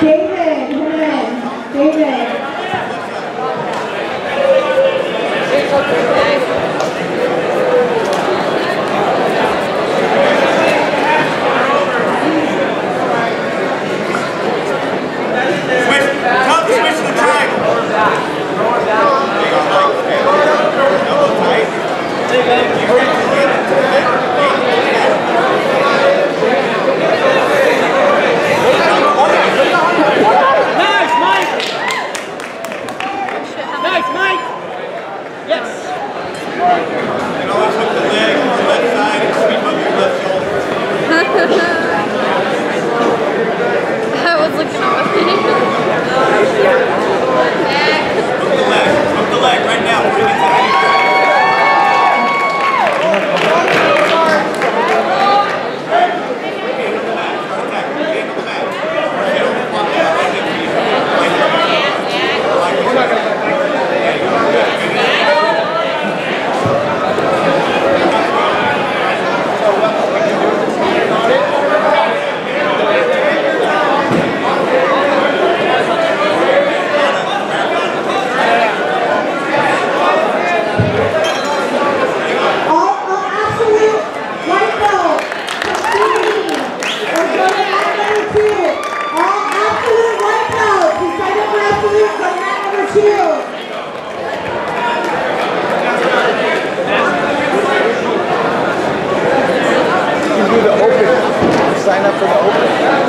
David sign up for the open?